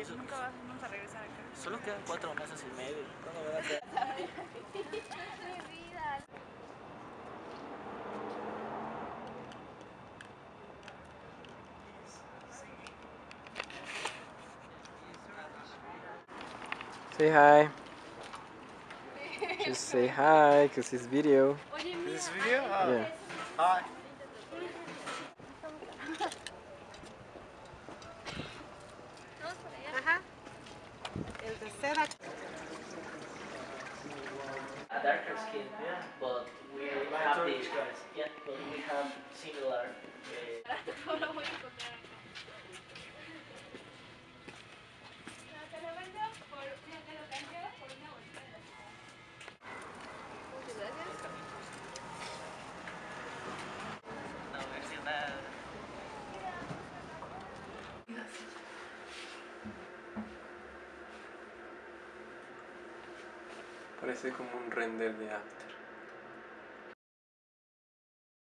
Oye, ¿tú nunca vamos a regresar acá. Solo quedan cuatro meses y medio. ¿Cuándo me va a quedar? Mi vida. Say hi. Just say hi, because it's video. Oye, ¿Es mira. video? Ah. Yeah. Hi. El de seda. A darker skin, yeah, but we have the yeah, but we have similar. Uh, Parece como un render de After.